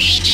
Shh.